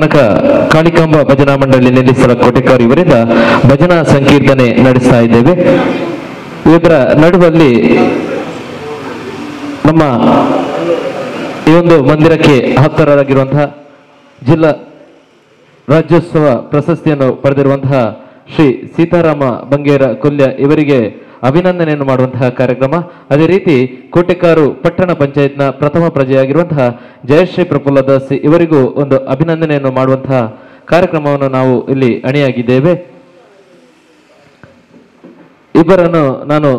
ತನಕ ಕಾಳಿಕಾಂಬ ಭಜನಾ ಮಂಡಳಿ ನಿಲ್ಲಿಸಲ ಕೋಟೆಕಾರ್ ಇವರಿಂದ ಭಜನಾ ಸಂಕೀರ್ತನೆ ನಡೆಸ್ತಾ ಇದ್ದೇವೆ. ಇದರ ನಡುವಲ್ಲಿ ನಮ್ಮ ಈ ಒಂದು ಮಂದಿರಕ್ಕೆ ಆಪ್ತರಾಗಿರುವಂತಹ ಜಿಲ್ಲಾ ರಾಜ್ಯೋತ್ಸವ ಪ್ರಶಸ್ತಿಯನ್ನು ಪಡೆದಿರುವಂತಹ ಶ್ರೀ ಸೀತಾರಾಮ ಬಂಗೇರ ಕೊಲ್ಯ ಇವರಿಗೆ ಅಭಿನಂದನೆಯನ್ನು ಮಾಡುವಂತಹ ಕಾರ್ಯಕ್ರಮ. ಅದೇ ರೀತಿ ಕೋಟೆಕಾರು ಪಟ್ಟಣ ಪಂಚಾಯತ್ನ ಪ್ರಥಮ ಪ್ರಜೆಯಾಗಿರುವಂತಹ ಜಯಶ್ರೀ ಪ್ರಫುಲ್ಲ ದಾಸ್ ಇವರಿಗೂ ಒಂದು ಅಭಿನಂದನೆಯನ್ನು ಮಾಡುವಂತಹ ಕಾರ್ಯಕ್ರಮವನ್ನು ನಾವು ಇಲ್ಲಿ ಅಣಿಯಾಗಿದ್ದೇವೆ. ಇಬ್ಬರನ್ನು ನಾನು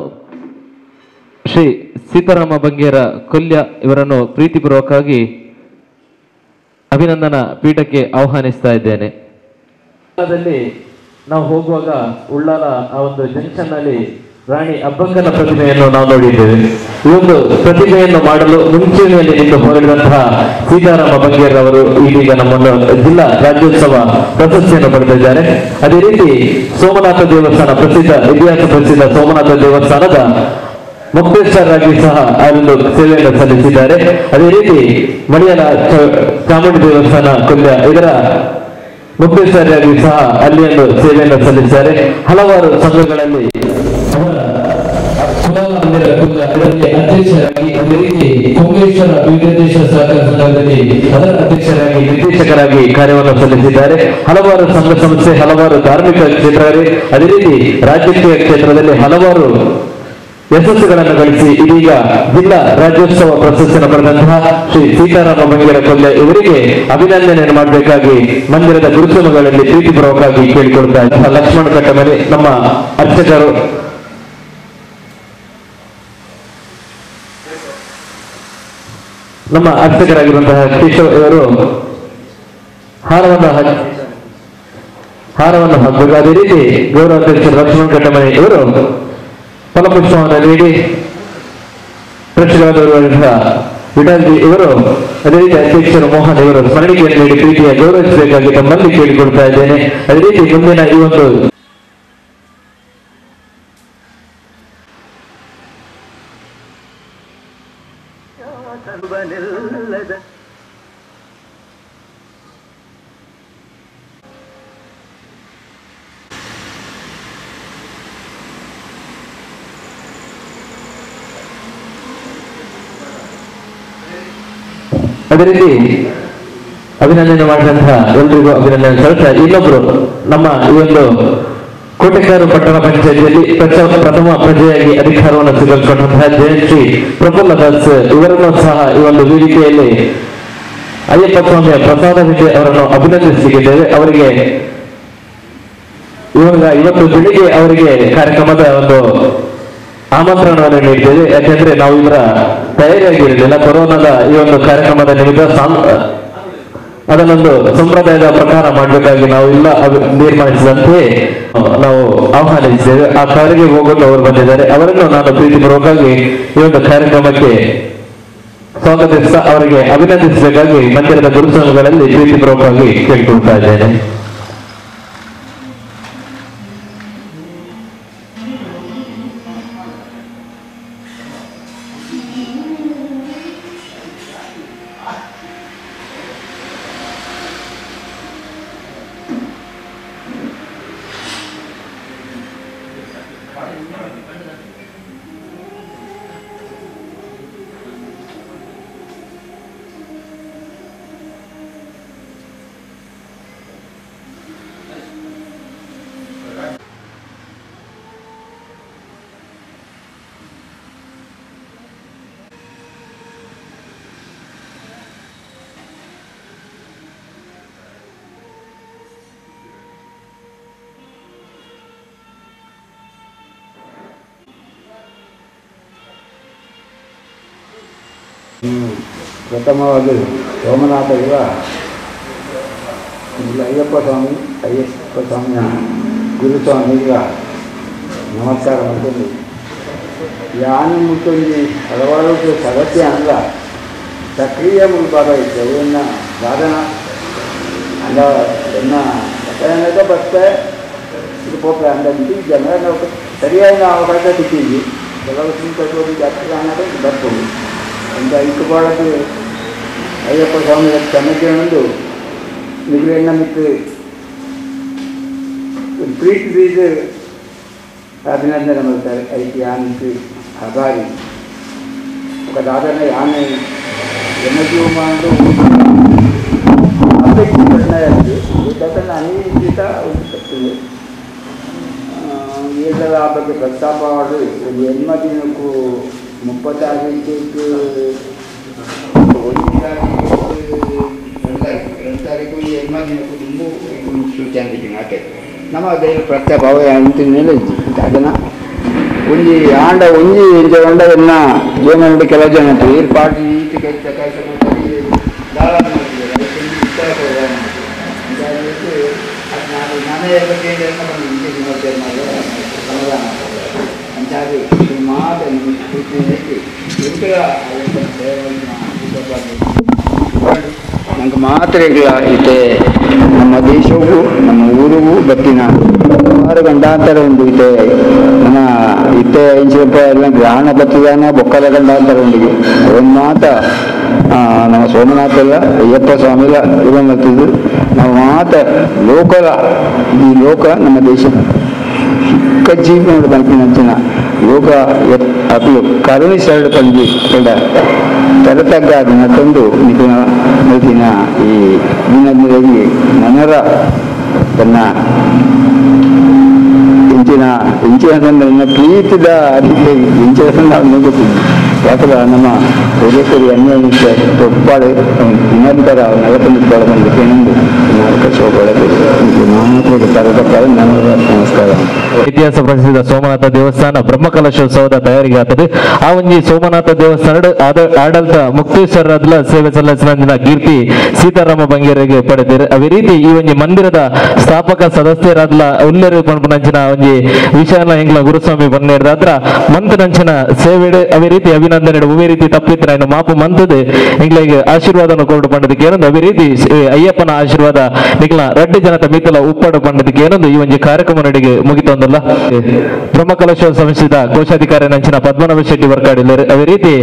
ಶ್ರೀ ಸೀತಾರಾಮ ಬಂಗೇರ ಕೊಲ್ಯ ಇವರನ್ನು ಪ್ರೀತಿಪೂರ್ವಕವಾಗಿ ಅಭಿನಂದನಾ ಪೀಠಕ್ಕೆ ಆಹ್ವಾನಿಸ್ತಾ ಇದ್ದೇನೆ. ನಾವು ಹೋಗುವಾಗ ಉಳ್ಳಾಲ ಆ ಒಂದು ಜಂಕ್ಷನ್ನಲ್ಲಿ ರಾಣಿ ಅಬ್ಬಕ್ಕನ ಪ್ರತಿಮೆಯನ್ನು ನಾವು ನೋಡಿದ್ದೇವೆ. ಈ ಒಂದು ಪ್ರತಿಮೆಯನ್ನು ಮಾಡಲು ಮುಂಚೂಣಿಯಲ್ಲಿ ನಿಂತು ಹೋರಾಡಿದಂತಹ ಸೀತಾರಾಮ ಬಂಗೇರ್ ಅವರು ಇದೀಗ ನಮ್ಮನ್ನು ಜಿಲ್ಲಾ ರಾಜ್ಯೋತ್ಸವ ಪ್ರಶಸ್ತಿಯನ್ನು ಪಡೆದಿದ್ದಾರೆ. ಅದೇ ರೀತಿ ಸೋಮನಾಥ ದೇವಸ್ಥಾನ ಪ್ರಸಿದ್ಧ, ಇತಿಹಾಸ ಪ್ರಸಿದ್ಧ ಸೋಮನಾಥ ದೇವಸ್ಥಾನದ ಮುಕ್ತೇಶ್ವರರಾಗಿ ಸಹ ಒಂದು ಸೇವೆಯನ್ನು ಸಲ್ಲಿಸಿದ್ದಾರೆ. ಅದೇ ರೀತಿ ಚ- ಚಾಮುಂಡಿ ದೇವಸ್ಥಾನ ಕೊಲ್ಯ ಇದರ ಮುಕ್ತೇಶ್ವರರಾಗಿ ಸಹ ಅಲ್ಲಿ ಒಂದು ಸೇವೆಯನ್ನು ಸಲ್ಲಿಸಿದ್ದಾರೆ. ಹಲವಾರು ಸಂಘಗಳಲ್ಲಿ ಅವರ ಇದರಲ್ಲಿ ಅಧ್ಯಕ್ಷರಾಗಿ ಅದೇ ರೀತಿ ಕುಂಬೇಶ್ವರ ವಿವಿಧೇಶ ಸಹಕಾರ ಸಂಘದಲ್ಲಿ ಅದರ ಅಧ್ಯಕ್ಷರಾಗಿ ನಿರ್ದೇಶಕರಾಗಿ ಕಾರ್ಯವನ್ನು ಸಲ್ಲಿಸಿದ್ದಾರೆ. ಹಲವಾರು ಸಂಘ ಸಂಸ್ಥೆ, ಹಲವಾರು ಧಾರ್ಮಿಕ ಕ್ಷೇತ್ರಗಳಲ್ಲಿ, ಅದೇ ರೀತಿ ರಾಜಕೀಯ ಕ್ಷೇತ್ರದಲ್ಲಿ ಹಲವಾರು ಯಶಸ್ಸುಗಳನ್ನು ಗಳಿಸಿ ಇದೀಗ ಜಿಲ್ಲಾ ರಾಜ್ಯೋತ್ಸವ ಪ್ರಶಸ್ತಿಯನ್ನು ಪಡೆದಂತಹ ಶ್ರೀ ಸೀತಾರಾಮ ಮಂಗಿರ ಕೊಲ್ಲೆ ಇವರಿಗೆ ಅಭಿನಂದನೆಯನ್ನು ಮಾಡಬೇಕಾಗಿ ಮಂದಿರದ ಗುರುತುಮಗಳಲ್ಲಿ ಪ್ರೀತಿಪೂರ್ವಕವಾಗಿ ಕೇಳಿಕೊಳ್ತಾ ಲಕ್ಷ್ಮಣ ಲಕ್ಷ್ಮಣ ಮೇಲೆ ನಮ್ಮ ಅರ್ಚಕರು. ನಮ್ಮ ಅರ್ಚಕರಾಗಿರುವಂತಹ ಕೇಶವ್ ಇವರು ಹಾರವನ್ನು ಹಾರವನ್ನು ಹಾಕಬೇಕು. ಅದೇ ರೀತಿ ಗೌರವ ಅಧ್ಯಕ್ಷರು ಲಕ್ಷ್ಮಣ ಕಟ್ಟಮನೆ ಇವರು ಫಲಪುಷ್ಪವನ್ನು ನೀಡಿ ಪ್ರೇಕ್ಷಕರಾದವರ ವಿಠಲ್ಜಿ ಇವರು, ಅದೇ ರೀತಿ ಅಧ್ಯಕ್ಷರು ಮೋಹನ್ ಇವರು ಸ್ಮರಣಿಕೆಯನ್ನು ನೀಡಿ ಪ್ರೀತಿಯ ಗೌರವಿಸಬೇಕಾಗಿ ತಮ್ಮಲ್ಲಿ ಕೇಳಿಕೊಳ್ತಾ ಇದ್ದೇನೆ. ಅದೇ ರೀತಿ ಮುಂದಿನ ಈ ಒಂದು ಅದೇ ಅಭಿನಂದನೆ ಮಾಡಿದಂತಹ ಎಲ್ರಿಗೂ ಅಭಿನಂದನೆ ಸಲ್ಲಿಸ್ತಾ ಇನ್ನೊಬ್ರು ನಮ್ಮ ಈ ಒಂದು ಕೋಟೆಕಾರು ಪಟ್ಟಣ ಪಂಚಾಯತಿಯಲ್ಲಿ ಪ್ರಥಮ ಪ್ರಜೆಯಾಗಿ ಅಧಿಕಾರವನ್ನು ಸ್ವೀಕರಿಸಿಕೊಂಡಂತಹ ಜಯಶ್ರೀ ಪ್ರಫುಲ್ಲ ದಾಸ್ ಇವರನ್ನು ಸಹ ಈ ಒಂದು ವೇದಿಕೆಯಲ್ಲಿ ಅಯ್ಯಪ್ಪ ಸ್ವಾಮಿಯ ಪ್ರಸಾದ ವಿಜಯ ಅವರನ್ನು ಅವರಿಗೆ ಇವಾಗ ಇವತ್ತು ಬೆಳಿಗ್ಗೆ ಅವರಿಗೆ ಕಾರ್ಯಕ್ರಮದ ಒಂದು ಆಮಂತ್ರಣವನ್ನು ನೀಡಿದ್ದೇವೆ. ಯಾಕೆಂದ್ರೆ ನಾವು ಇವರ ತಯಾರಿಯಾಗಿರಲಿಲ್ಲ ಕೊರೋನಾದ ಈ ಒಂದು ಕಾರ್ಯಕ್ರಮದ ನಿಮಿತ್ತ ಅದನ್ನೊಂದು ಸಂಪ್ರದಾಯದ ಪ್ರಕಾರ ಮಾಡಬೇಕಾಗಿ ನಾವು ಇಲ್ಲ ತೀರ್ಮಾನಿಸಿದಂತೆ ನಾವು ಆಹ್ವಾನಿಸಿದ್ದೇವೆ. ಆ ಕಾರಿಗೆ ಹೋಗಲು ಅವರು ಬಂದಿದ್ದಾರೆ. ಅವರನ್ನು ನಾನು ಪ್ರೀತಿಪೂರ್ವಕವಾಗಿ ಈ ಒಂದು ಕಾರ್ಯಕ್ರಮಕ್ಕೆ ಸ್ವಾಗತಿಸ್ತಾ ಅವರಿಗೆ ಅಭಿನಂದಿಸಬೇಕಾಗಿ ಮಂದಿರದ ಗುರುಸಂಘಗಳಲ್ಲಿ ಪ್ರೀತಿಪೂರ್ವಕವಾಗಿ ಕೇಳಿಕೊಳ್ತಾ ಇದ್ದೇನೆ. Bye. ಪ್ರಥಮವಾಗಿ ಸೋಮನಾಥ ಇವ ಇಲ್ಲಿ ಅಯ್ಯಪ್ಪ ಸ್ವಾಮಿ ಅಯ್ಯಪ್ಪ ಸ್ವಾಮಿಯ ಗುರುಸ್ವಾಮಿಗ ನಮಸ್ಕಾರ ಮಾಡ್ಕೊಂಡು ಯಾನು ಮುಟ್ಟೊಂದು ಹಲವಾರು ಸದಸ್ಯ ಅಲ್ಲ ಸಕ್ರಿಯ ಮುಲ್ಪಾದ ಇತ್ತು ಅವನ್ನ ಸಾಧನ ಅಲ್ಲ ಎನ್ನ ಸಕಾರಣದ ಬರ್ತೆ ಇದು ಪೋಪೆ ಅಂದ ಜನರನ್ನ ಸರಿಯಾದ ಅವಕಾಶ ಸಿಕ್ಕಿದ್ವಿ ಕೆಲವು ಕಟ್ಟೋದು ಜಾತ್ರೆ ಅನ್ನೋದು ಬರ್ಬೋದು ಅಂತ ಇಟ್ಟುಕೊಳ್ಳೋದು ಅಯ್ಯಪ್ಪ ಸ್ವಾಮಿಯ ಕ್ಷಮೆಗೆ ಒಂದು ನಿಗುಲೆಣ್ಣ ಮಿತ್ತು ಪ್ರೀತಿ ಬೀದು ಅಭಿನಂದನೆ ಮಾಡ್ತಾರೆ ಐತಿ ಯಾನಿತ್ತು ಆಭಾರಿ ఒక దాదాపు ఆమె ఎన్నజీవ మాండు అపేక్షించినది ಇದನ್ನು ಅನಿಶ್ಚಿತ ಉಂಟುತ್ತದೆ ಏಳರ ಬಗ್ಗೆ ಪ್ರಸ್ತಾಪವಾಡು ಜನ್ಮ முப்பத்தாறுக்கு ಸೂಚ್ಯಾಂತಿಗೆ ನಾಟೆ ನಮ್ಮ ದೇವರು ಪ್ರತ್ಯಾಭಾವ ಅಂತಿನಲ್ಲಿ ಅದನ್ನು ಒಂಜಿ ಆಂಡ ಒಂಜಿ ಇಂಚ ಗಂಡ ಇನ್ನ ಜೀವನದ ಕೆಲವು ಜನ ಈ ಪಾಟಿ ಈಚೆ ಕೆಲಸ ಕೆಲಸ ಮನೆಯ ಬಗ್ಗೆ ಎಲ್ಲ ಸಮಾಧಾನ ಅಂತ ಇದು ನಂಗೆ ಮಾತ್ರ ಇಲ್ಲ ಇತ್ತೆ ನಮ್ಮ ದೇಶವು, ನಮ್ಮ ಊರಿಗೂ ಬತ್ತಿನ ಆರು ಗಂಡಾಂತರ ಒಂದು ಇದೆ ನಮ್ಮ ಇತ್ತೆ ಇಂಚಿನಪ್ಪ ಎಲ್ಲ ಗ್ರಹಣ ಬತ್ತಿದಾನ ಬೊಕ್ಕಲ ಗಂಡಾಂತರ ಉಂಡಿಗೆ. ಒಂದು ಮಾತ. ನಮ್ಮ ಸೋಮನಾಥಲ್ಲ ಅಯ್ಯಪ್ಪ ಸ್ವಾಮಿಲ ಇದು ಮತ್ತಿದ್ದು ನಾವು ಮಾತ ಲೋಕಲ. ಈ ಲೋಕ ನಮ್ಮ ದೇಶ ಚಿಕ್ಕ ಜೀವನದ ಬಂಪಿನಂಚಿನ ಯೋಗ ಅಕಲು ಕರುಣಿ ಸರಳು ಕಂಡು ಕಂಡ ತರತಗ್ಗಾದ ನಟೊಂದು ನಿಖಿನ ನದಿನ ಈ ದಿನದಲ್ಲಿ ಮನರ ತನ್ನ ಇಂಚಿನ ಇಂಚಿನ ನನ್ನ ಪ್ರೀತಿದ ಅದಕ್ಕೆ ಇಂಚಿನ ನುಗ್ಗುತ್ತಿದ್ದೆ ಯಾಕಂದ್ರೆ ನಮ್ಮ ಹಿರಿಯಕರಿ ಅನ್ವಯಿಸಿದ ತೊಪ್ಪಾಳೆ ಇನ್ನೊಂದರ ನೆಲಪಂದಿದ್ದೊಳ ಬಂದಿಕ್ಕೆ ನಂದು ನಾಲ್ಕು ಶೋಭೊಳಗೆ ಮಾತ್ರ ತರತಕ್ಕ ನಮಸ್ಕಾರ. ಇತಿಹಾಸ ಪ್ರಸಿದ್ಧ ಸೋಮನಾಥ ದೇವಸ್ಥಾನ ಬ್ರಹ್ಮಕಲಶೋತ್ಸವದ ತಯಾರಿಗೆ ಆತದೆ ಆ ಒಂಜಿ ಸೋಮನಾಥ ದೇವಸ್ಥಾನ ಆಡಳಿತ ಮುಕ್ತೇಶ್ವರದ್ಲ ಸೇವೆ ಸಲ್ಲಿಸಿದ ಕೀರ್ತಿ ಸೀತಾರಾಮ ಬಂಗೇರಿಗೆ ಪಡೆದಿರು ಅದೇ ರೀತಿ ಈ ಒಂಜಿ ಮಂದಿರದ ಸ್ಥಾಪಕ ಸದಸ್ಯರಾದ್ಲ ಉಲ್ಲೇರು ಪಂಪನಂಚಿನ ಒಂಜಿ ವಿಶಾಲ ಹೆಂಗ್ಲ ಗುರುಸ್ವಾಮಿ ಬನ್ನೇರ್ದಾದ್ರ ಮಂತನಂಚಿನ ಸೇವೆಡೆ ಅದೇ ರೀತಿ ಅಭಿನಂದನೆ ಒವೇ ರೀತಿ ತಪ್ಪಿತ್ರ ಏನು ಮಾಪು ಮಂತದೆ. ಎಂಗ್ಲಿಗೆ ಆಶೀರ್ವಾದನ ಕೊಡು ಪಂಡದಕ್ಕೆ ಏನೊಂದು? ಅದೇ ರೀತಿ ಅಯ್ಯಪ್ಪನ ಆಶೀರ್ವಾದ ನಿಗ್ಲ ರಡ್ಡಿ ಜನತ ಮಿತ್ತಲ ಉಪ್ಪಡು ಪಂಡದಕ್ಕೆ ಏನೊಂದು? ಈ ಒಂಜಿ ಕಾರ್ಯಕ್ರಮ ನಡಿಗೆ ಮುಗಿತೊಂದಲ್ಲ? ಬ್ರಹ್ಮಕಲಶೋತ್ಸವ ಸಂಸ್ಥೆದ ಕೋಶಾಧಿಕಾರಿ ನಂಚಿನ ಪದ್ಮನಾಭ ಶೆಟ್ಟಿ ವರ್ಕಾಡಿಲ್ಲರು ಅದೇ ರೀತಿ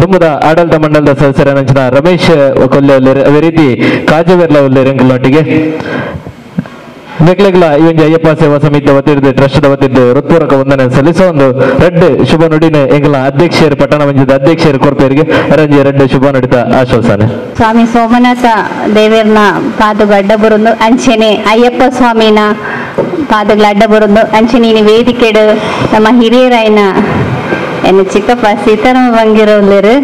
ದುಮ್ಮದ ಆಡಳಿತ ಮಂಡಲದ ಸದಸ್ಯರ ನಂಚಿನ ರಮೇಶ್ ಕೊಲ್ಲೆ ಒಲ್ಲೇರು ಅದೇ ರೀತಿ ಕಾಜವೆರ್ಲ ಒಲ್ಲೇರು ಎಂಕಲೊಟ್ಟಿಗೆ ನೆಕ್ಲೆಗ್ಲ ಈ ಒಂದು ಅಯ್ಯಪ್ಪ ಸೇವಾ ಸಮಿತಿ ವತಿಯಿಂದ ಟ್ರಸ್ಟ್ ವತಿಯಿಂದ ಹೃತ್ಪೂರ್ವಕ ವಂದನೆ ಸಲ್ಲಿಸೋ ಒಂದು ರೆಡ್ ಶುಭ ನುಡಿನ ಎಂಗ್ಲ ಅಧ್ಯಕ್ಷರು, ಪಟ್ಟಣ ಮಂಜದ ಅಧ್ಯಕ್ಷರು ಕೊರ್ತೇರಿಗೆ ಅರಂಜಿ ರೆಡ್ ಶುಭ ನುಡಿತ ಆಶ್ವಾಸನೆ. ಸ್ವಾಮಿ ಸೋಮನಾಥ ದೇವೇರ್ನ ಪಾದಗಳು ಅಡ್ಡ ಬರುಂದು ಅಂಚೆನೆ, ಅಯ್ಯಪ್ಪ ಸ್ವಾಮಿನ ಪಾದಗಳು ಅಡ್ಡ ಬರುಂದು ಅಂಚೆನೆ ವೇದಿಕೆಡು ನಮ್ಮ ಹಿರಿಯರಾಯ್ನ ಎನ್ನ ಚಿಕ್ಕಪ್ಪ ಸೀತಾರಾಮ ಬಂಗಿರೋಲ್ಲೇರು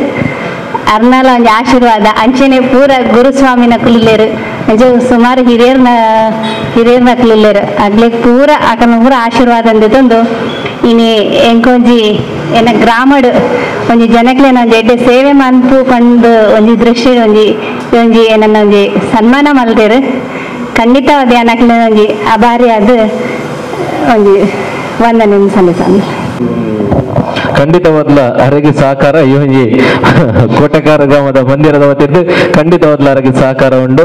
ಅರ್ನಾಲ ಒಂದು ಆಶೀರ್ವಾದ. ಅಂಚೆನೆ ಪೂರ ಗುರುಸ್ವಾಮಿನ ಕುಲಿಲೇರು. ನಿಜ, ಸುಮಾರು ಹಿರಿಯರ್ನ ಹಿರಿಯರ್ನ ಕುಲಿಲೇರು. ಆಗ್ಲೇ ಪೂರ ಆಕನ ಪೂರ ಆಶೀರ್ವಾದ ಅಂದಿದ್ದೊಂದು. ಇನಿ ಎಂಕೊಂಜಿ, ಏನ ಗ್ರಾಮಡ್, ಒಂಜಿ ಜನಕ್ಲೆ ಒಂಜಿ ಎಡ್ಡೆ ಸೇವೆ ಮನ್ಪು ಪಂದು ಒಂಜಿ ದೃಶ್ಯ, ಒಂಜಿ ಒಂಜಿ ಏನನ್ನ ಒಂಜಿ ಸನ್ಮಾನ ಮಲ್ದೇರು. ಖಂಡಿತ ಅದೇ ಒಂಜಿ ಅಭಾರಿ ಅದು ಒಂಜಿ ವಂದನೆ ಸಲ್ಲಿಸಾಮಿ ಖಂಡಿತವಾದ್ಲ ಅರಗಿ ಸಹಕಾರ ಕೋಟಕಾರ ಕೋಟೆಕಾರ ಗ್ರಾಮದ ಮಂದಿರದ ವತಿಯಿಂದ ಖಂಡಿತವಾದ್ಲ ಅರಗಿ ಸಹಕಾರ ಉಂಡು.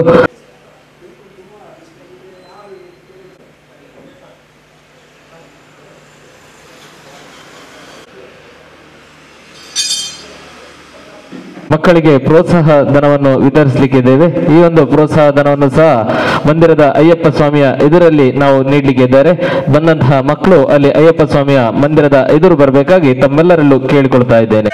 ಮಕ್ಕಳಿಗೆ ಪ್ರೋತ್ಸಾಹ ಧನವನ್ನು ವಿತರಿಸಲಿಕ್ಕಿದ್ದೇವೆ. ಈ ಒಂದು ಪ್ರೋತ್ಸಾಹ ಧನವನ್ನು ಸಹ ಮಂದಿರದ ಅಯ್ಯಪ್ಪ ಸ್ವಾಮಿಯ ಎದುರಲ್ಲಿ ನಾವು ನೀಡಲಿಕ್ಕೆ ಇದ್ದಾರೆ ಬಂದಂತಹ ಮಕ್ಕಳು ಅಲ್ಲಿ ಅಯ್ಯಪ್ಪ ಸ್ವಾಮಿಯ ಮಂದಿರದ ಎದುರು ಬರಬೇಕಾಗಿ ತಮ್ಮೆಲ್ಲರಲ್ಲೂ ಕೇಳಿಕೊಳ್ತಾ ಇದ್ದೇನೆ.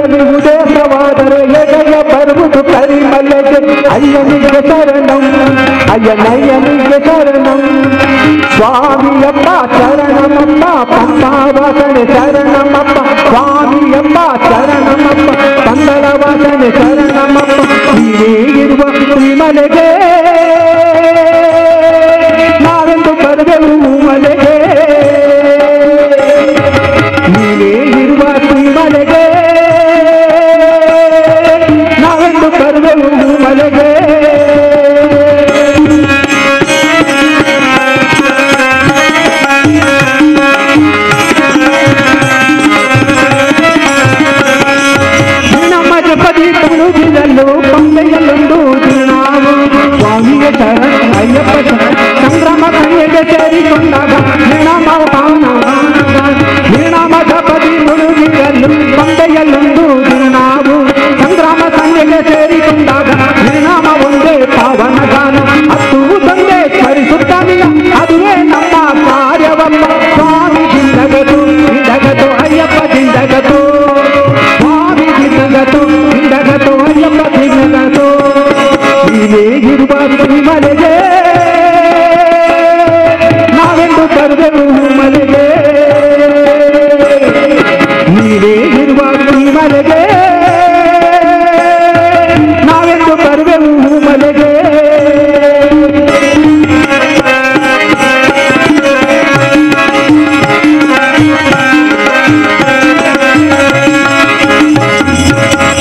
தேவி உதேசவாதரே எடைய பருவது கரிமல்லது ஐயனுக்கு சரணம் ஐயன் ஐயனுக்கு சரணம் சுவாமி அப்பா சரணம் அப்பா பம்பாவாசனே சரணம் அப்பா சுவாமி அப்பா சரணம் அப்பா பந்தளவாசனே சரணம் ಎಪ್ಪದ ಸಂಭ್ರಮ ಕಣ್ಣಿಗೆ ಸೇರಿಕೊಂಡಾಗ ನಿರ್ಣಾಮವ ನಿರ್ಣಾಮ ಪದಿ ಮುಳುಗಿಯಲು ಬಂಡೆಯಲ್ಲೊಂದು ನಾವು ಸಂಭ್ರಮ ಕಣ್ಣಿಗೆ ಸೇರಿಕೊಂಡಾಗ ನಿರ್ಣಾಮ ಒಂದೇ ಪಾವನ ಗಾನ ಹತ್ತು ತಂದೆ ಸ್ಮರಿಸುತ್ತಾನೆಯ ಅದುವೇ ನಮ್ಮ ಕಾರ್ಯವಲ್ಲ ಸ್ವಾಮಿ ಜಿಂದಗದು ಜಿಂದಗದು ಅಯ್ಯಪ್ಪ ಜಿಂದಗದು ಸ್ವಾಮಿ ಜಿಂದಗದು ಜಿಂದಗದು ಅಯ್ಯಪ್ಪ ಜಿಂದಗದು ಇದೇ ಇರುವ ಮನೆಗೆ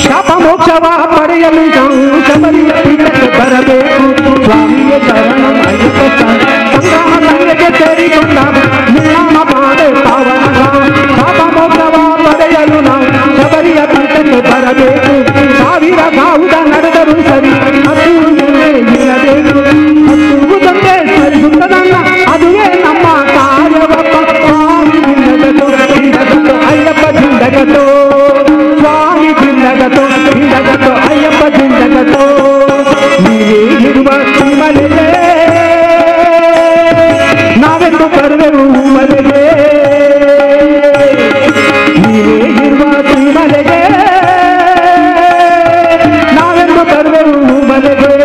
शपमोक्षवा पर्यमिदं शबरि Hallelujah.